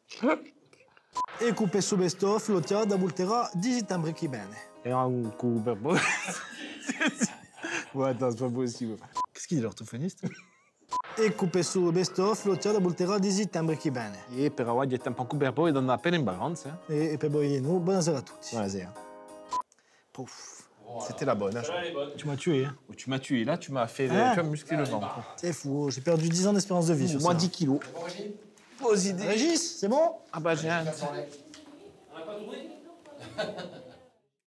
E coupe su best-of, lo tiado da bultera di settembre chi bene. Et un coup per. Ouais, attends, c'est pas possible. Qu'est-ce qu'il dit l'orthophoniste E coupe su best-of, lo da bultera di settembre chi bene. E oggi è tempo per voi, danno appena in balance. eh. E, e per voi e nous, buonasera a tutti. Buonasera. Pouf. C'était la bonne. hein. Tu m'as tué. Hein. Tu m'as tué. Là, tu m'as fait. Hein tu as musclé le ventre. C'est fou, j'ai perdu 10 ans d'espérance de vie sur Moins ça. 10 kilos. Vos idées. Régis, c'est bon? Ah bah j'ai un. On n'a pas tourné